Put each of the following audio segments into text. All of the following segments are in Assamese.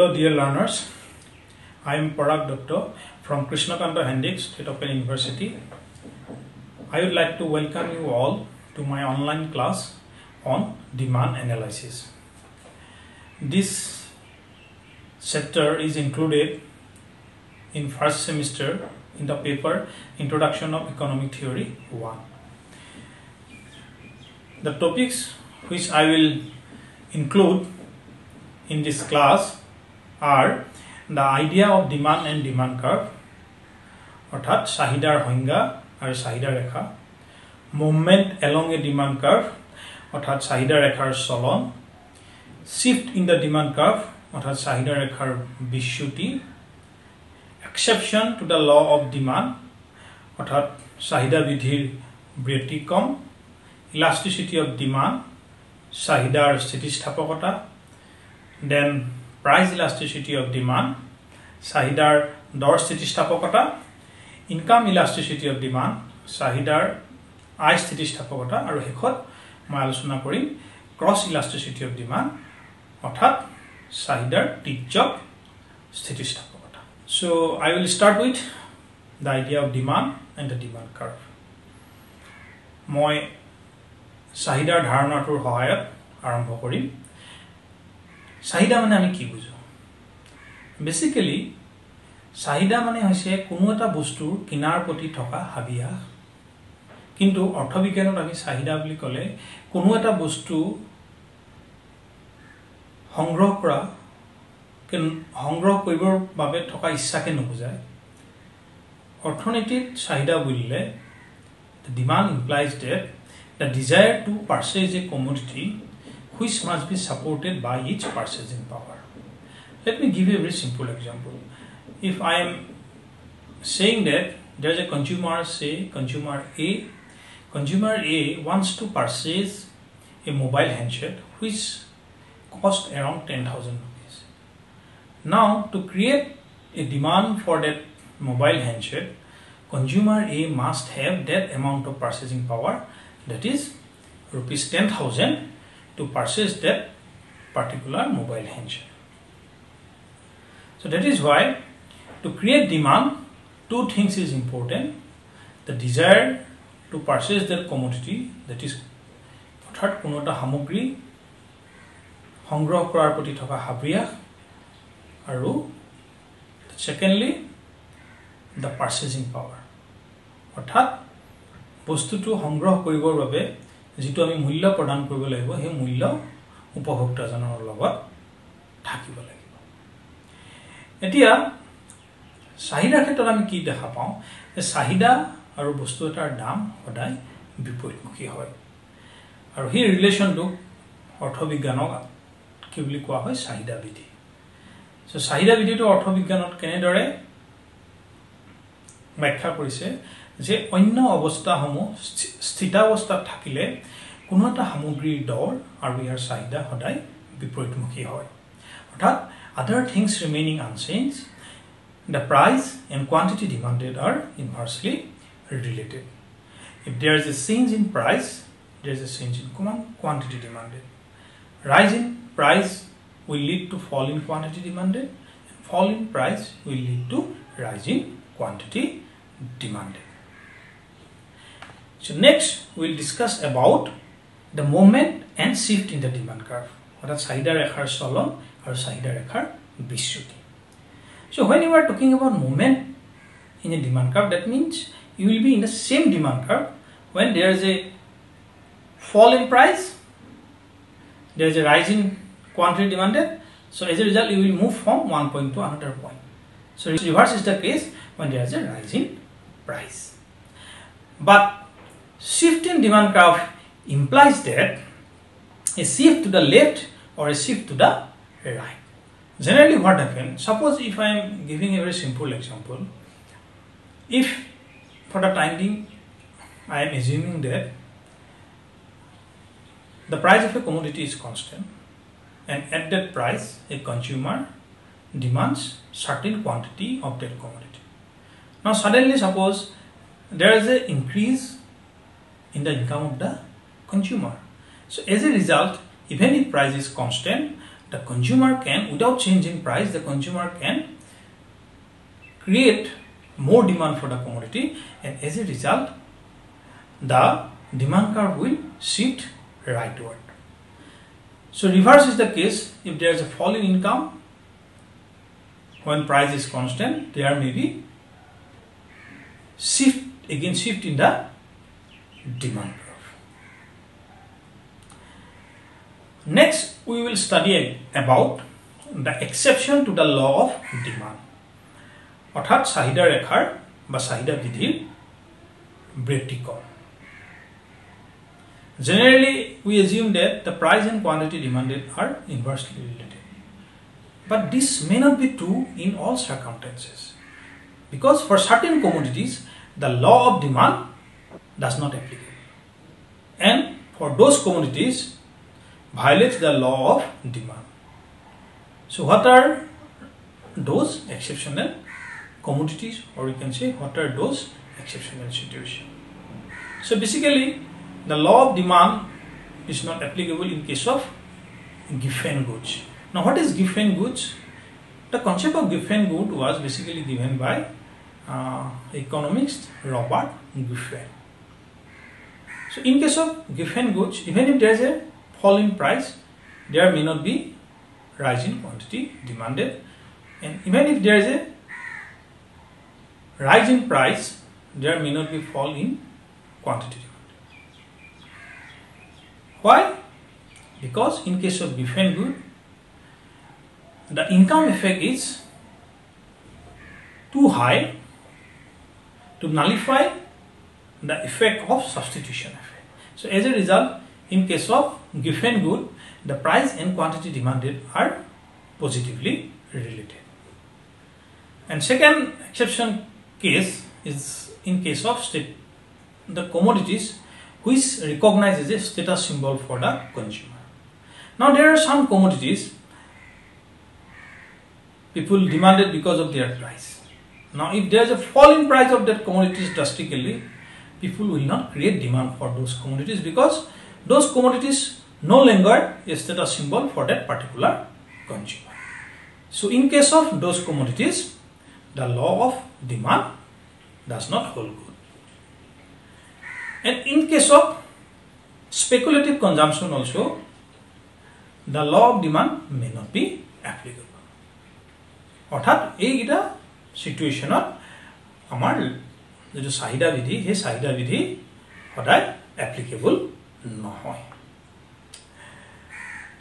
Hello dear learners, I am Parag Dutta from Krishnakanta Hendix, State Open University. I would like to welcome you all to my online class on demand analysis. This chapter is included in first semester in the paper Introduction of Economic Theory 1. The topics which I will include in this class are the idea of demand and demand curve অৰ্থাৎ চাহিদাৰ সংজ্ঞা আৰু চাহিদা ৰেখা movement along a demand curve অৰ্থাৎ চাহিদা ৰেখাৰ চলন shift in the demand curve অৰ্থাৎ চাহিদা ৰেখাৰ বিচ্যুতি exception to the law of demand অৰ্থাৎ চাহিদা বিধিৰ ব্যতিক্ৰম ইলাষ্টিচিটি অফ ডিমাণ্ড চাহিদাৰ স্থিতিস্থাপকতা then price elasticity of demand চাহিদাৰ দৰ স্থিতিস্থাপকতা ইনকাম ইলাষ্টিচিটি অফ ডিমাণ্ড চাহিদাৰ আয় স্থিতিস্থাপকতা আৰু শেষত মই আলোচনা কৰিম ক্ৰছ ইলাষ্টিচিটি অফ ডিমাণ্ড অৰ্থাৎ চাহিদাৰ তীৰ্যক স্থিতিস্থাপকতা। So' I will start with the idea of demand and the demand curve মই চাহিদাৰ ধাৰণাটোৰ সহায়ত আৰম্ভ কৰিম। চাহিদা মানে আমি কি বুজোঁ? বেচিকেলি চাহিদা মানে হৈছে কোনো এটা বস্তুৰ কিনাৰ প্ৰতি থকা হাবিয়াস। কিন্তু অৰ্থবিজ্ঞানত আমি চাহিদা বুলি ক'লে কোনো এটা বস্তু সংগ্ৰহ কৰা সংগ্ৰহ কৰিবৰ বাবে থকা ইচ্ছাকে নুবুজায়। অৰ্থনীতিত চাহিদা বুলিলে demand implies that the desire to purchase a commodity which must be supported by each purchasing power. Let me give you a very simple example. If I am saying that there is a consumer, say consumer A, consumer A wants to purchase a mobile handset which cost around 10,000 rupees. Now, to create a demand for that mobile handset, consumer A must have that amount of purchasing power that is rupees 10,000 to purchase that particular mobile handset. So that is why to create demand, two things is important. The desire to purchase that commodity that is অৰ্থাৎ কোনো এটা সামগ্ৰী সংগ্ৰহ কৰাৰ প্ৰতি থকা হাবিয়াস আৰু ছেকেণ্ডলি দ্য পাৰ্চেজিং পাৱাৰ অৰ্থাৎ বস্তুটো সংগ্ৰহ কৰিবৰ বাবে যিটো আমি মূল্য প্ৰদান কৰিব লাগিব সেই মূল্য উপভোক্তাজনৰ লগত থাকিব লাগিব। এতিয়া চাহিদাৰ ক্ষেত্ৰত আমি কি দেখা পাওঁ? যে চাহিদা আৰু বস্তু এটাৰ দাম সদায় বিপৰীতমুখী হয়। আৰু সেই ৰিলেশ্যনটোক অৰ্থবিজ্ঞানক কি বুলি কোৱা হয়? চাহিদা বিধি। চ' চাহিদা বিধিটো অৰ্থবিজ্ঞানত কেনেদৰে ব্যাখ্যা কৰিছে? যে অন্য অৱস্থাসমূহ স্থিতাৱস্থাত থাকিলে কোনো এটা সামগ্ৰীৰ দৰ আৰু ইয়াৰ চাহিদা সদায় বিপৰীতমুখী হয়। অৰ্থাৎ other things remaining unchanged the price and quantity demanded are inversely related if there is a change in price there is a change in quantity demanded rise in price will lead to fall in quantity demanded fall in price will lead to rise in quantity demanded. So next we'll discuss about the moment and shift in the demand curve. অর্থাৎ চাহিদা রেখার চলন আর চাহিদা রেখার বিচ্যুতি So when you are talking about moment in a demand curve, that means you will be in the same demand curve when there is a fall in price, there is a rise in quantity demanded. So as a result, you will move from one point to another point. So reverse is the case when there is a rise in price. But shift in demand curve implies that a shift to the left or a shift to the right. Generally, what happens? Suppose if I am giving a very simple example, if for the time being I am assuming that the price of a commodity is constant, and at that price, a consumer demands certain quantity of that commodity. Now suddenly suppose there is an increase in the income of the consumer. So as a result, even if price is constant, the consumer can, without changing price, the consumer can create more demand for the commodity and as a result, the demand curve will shift rightward. So reverse is the case if there is a fall in income when price is constant there may be shift again shift in the demand curve. Next we will study about the exception to the law of demand অৰ্থাৎ চাহিদা ৰেখাৰ বা চাহিদা বিধিৰ ব্যতিক্ৰম Generally, we assume that the price and quantity demanded are inversely related. But this may not be true in all circumstances. Because for certain commodities, the law of demand does not apply. And for those commodities, violates the law of demand. So what are those exceptional commodities or you can say what are those exceptional situations? So basically the law of demand is not applicable in case of given goods. Now, what is given goods? The concept of given good was basically given by uh, economist Robert Giffen. So, in case of given goods, even if there is a fall in price, there may not be rise in quantity demanded, and even if there is a rise in price, there may not be fall in quantity. demanded. Why? Because in case of given good, the income effect is too high to nullify the effect of substitution effect. So as a result, in case of given good, the price and quantity demanded are positively related. And second exception case is in case of state, the commodities which recognizes a status symbol for the consumer. Now there are some commodities people demanded because of their price. Now if there is a fall in price of that commodities drastically, people will not create demand for those commodities because those commodities no longer a status symbol for that particular consumer. So in case of those commodities, the law of demand does not hold good. And in case of speculative consumption also, the law of demand may not be applicable. অৰ্থাৎ এইকেইটা চিটুৱেশ্যনত আমাৰ যিটো চাহিদা বিধি সেই চাহিদা বিধি সদায় এপ্লিকেবল নহয়।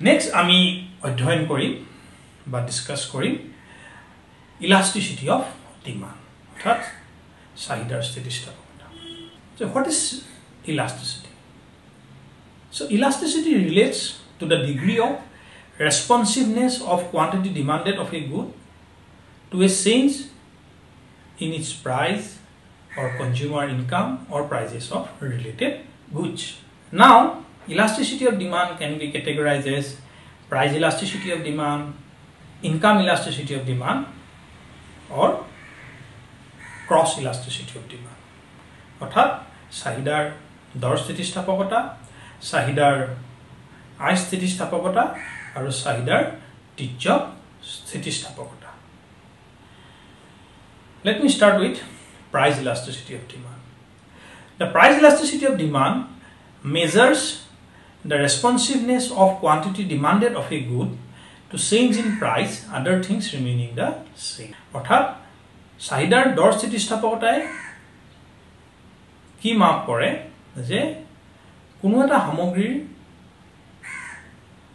নেক্সট আমি অধ্যয়ন কৰিম বা ডিছকাছ কৰিম ইলাষ্টিচিটি অফ ডিমাণ্ড অৰ্থাৎ চাহিদাৰ স্থিতিস্থাপক what is elasticity so' elasticity relates to the degree of responsiveness of quantity demanded of a good to a change in its price or consumer income or prices of related goods. Now, elasticity of demand can be categorized as price elasticity of demand, income elasticity of demand or cross elasticity of demand. অর্থাৎ চাহিদাৰ দৰ স্থিতিস্থাপকতা চাহিদাৰ আই স্থিতিস্থাপকতা আৰু চাহিদাৰ তীৰ্যক স্থিতিস্থাপকতা let me start with price elasticity of demand the price elasticity of demand measures the responsiveness of quantity demanded of a good to change in price other things remaining the same অৰ্থাৎ চাহিদাৰ দৰ স্থিতিস্থাপকতাই কি মাপ কৰে যে কোনো এটা সামগ্ৰীৰ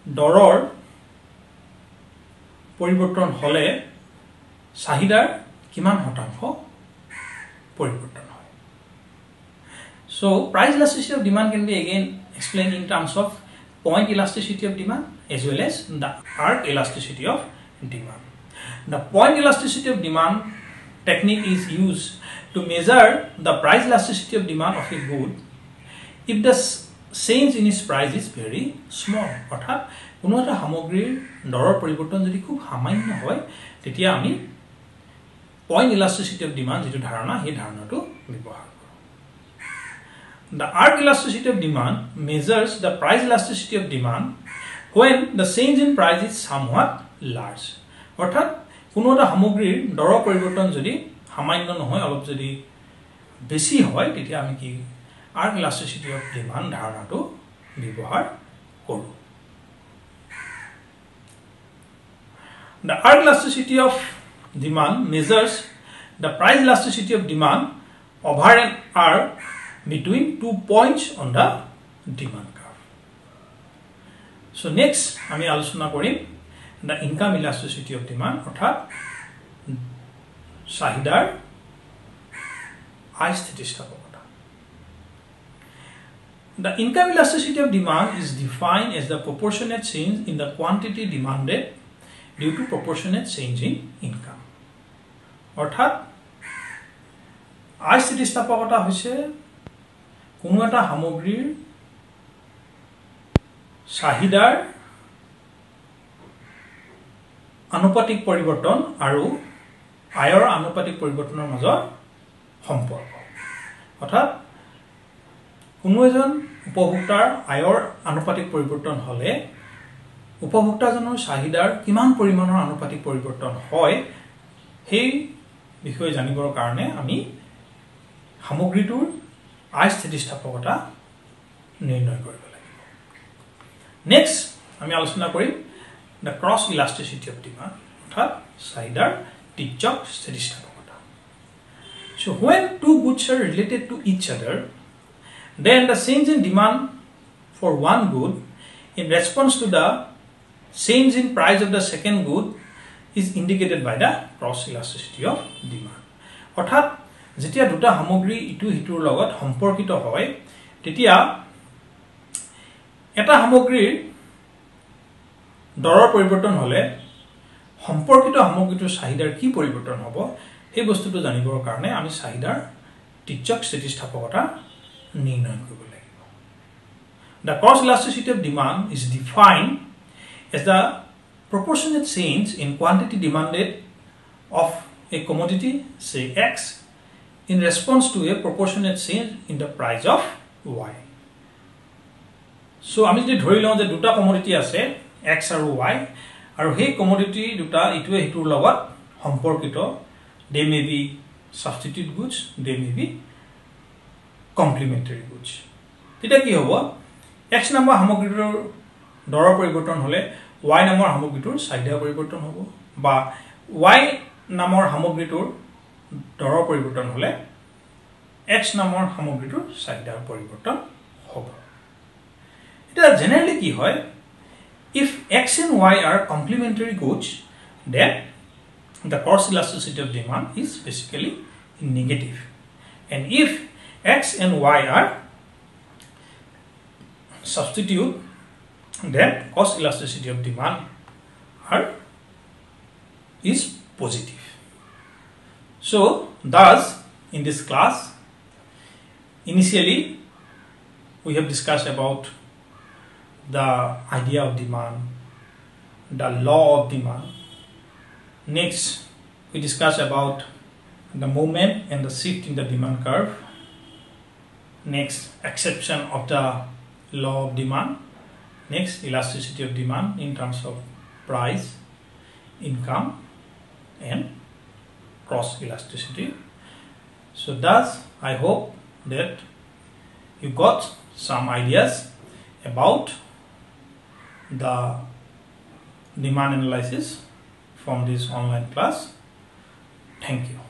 দৰৰ পৰিৱৰ্তন হ'লে চাহিদাৰ কিমান শতাংশ পৰিৱৰ্তন হয়। So' price elasticity of demand can be again explained in terms of point elasticity of demand as well as the arc elasticity of demand the point elasticity of demand technique is use to measure the price elasticity of demand of a good if the change in its price is very small. অৰ্থাৎ কোনো এটা সামগ্ৰীৰ দৰৰ পৰিৱৰ্তন যদি খুব সামান্য হয় তেতিয়া আমি পইণ্ট ইলাষ্টিচিটি অফ ডিমাণ্ড যিটো ধাৰণা সেই ধাৰণাটো ব্যৱহাৰ কৰোঁ। The arc elasticity of demand measures the price elasticity of demand when the change in price is somewhat large অৰ্থাৎ কোনো এটা সামগ্ৰীৰ দৰৰ পৰিৱৰ্তন যদি সামান্য নহয় অলপ যদি বেছি হয় তেতিয়া আমি কি আৰ্ক ইলাষ্টিচিটি অফ ডিমাণ্ড ধাৰণাটো ব্যৱহাৰ কৰোঁ। The arc elasticity of demand measures the price elasticity of demand over an arc between two points on the demand curve. So next আমি আলোচনা কৰিম the income elasticity of demand অৰ্থাৎ চাহিদাৰ আয় স্থিতিস্থাপকতা The income elasticity of demand is defined as the proportionate change in the quantity demanded due to proportionate change in income. অৰ্থাৎ আয় স্থিতিস্থাপকতা হৈছে কোনো এটা সামগ্ৰীৰ চাহিদাৰ আনুপাতিক পৰিৱৰ্তন আৰু আয়ৰ আনুপাতিক পৰিৱৰ্তনৰ মাজৰ সম্পৰ্ক। অৰ্থাৎ কোনো এজন উপভোক্তাৰ আয়ৰ আনুপাতিক পৰিৱৰ্তন হ'লে উপভোক্তাজনৰ চাহিদাৰ কিমান পৰিমাণৰ আনুপাতিক পৰিৱৰ্তন হয় সেই বিষয়ে জানিবৰ কাৰণে আমি সামগ্ৰীটোৰ আয় স্থিতিস্থাপকতা নিৰ্ণয় কৰিব লাগিব। নেক্সট আমি আলোচনা কৰিম the cross elasticity of demand অৰ্থাৎ চাহিদাৰ টিচক স্থিতিস্থাপকতা। So' when two goods are related to each other then the change in demand for one good in response to the change in price of the second good is indicated by the cross elasticity of demand অৰ্থাৎ যেতিয়া দুটা সামগ্ৰী ইটো সিটোৰ লগত সম্পৰ্কিত হয় তেতিয়া এটা সামগ্ৰীৰ দৰৰ পৰিৱৰ্তন হ'লে সম্পৰ্কিত সামগ্ৰীটোৰ চাহিদাৰ কি পৰিৱৰ্তন হ'ব সেই বস্তুটো জানিবৰ কাৰণে আমি চাহিদাৰ টিচক স্থিতিস্থাপকতা নিৰ্ণয় কৰিব লাগিব। The cross elasticity of demand is defined as the proportionate change in quantity demanded of a commodity, say X, in response to a proportionate change in the price of Y. So, আমি যদি ধৰি লওঁ যে দুটা কমডিটি আছে এক্স আৰু ৱাই আৰু সেই কমডিটি দুটা ইটোৱে সিটোৰ লগত সম্পৰ্কিত they may be substitute goods they may be complementary goods তেতিয়া কি হ'ব এক্স নম্বৰ সামগ্ৰীটোৰ দৰৰ পৰিৱৰ্তন হ'লে ৱাই নামৰ সামগ্ৰীটোৰ চাহিদা পৰিৱৰ্তন হ'ব বা ৱাই নামৰ সামগ্ৰীটোৰ দৰৰ পৰিৱৰ্তন হ'লে এক্স নামৰ সামগ্ৰীটোৰ চাহিদাৰ পৰিৱৰ্তন হ'ব। এতিয়া জেনেৰেলি কি হয় if X and Y are complementary goods then the cross elasticity of demand is basically negative and if X and Y are substitute then cost elasticity of demand are is positive. So thus in this class initially we have discussed about the idea of demand, the law of demand. Next we discuss about the movement and the shift in the demand curve. Next exception of the law of demand next elasticity of demand in terms of price income and cross elasticity. So thus i hope that you got some ideas about the demand analysis from this online class. Thank you